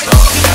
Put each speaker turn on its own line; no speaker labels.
Stop.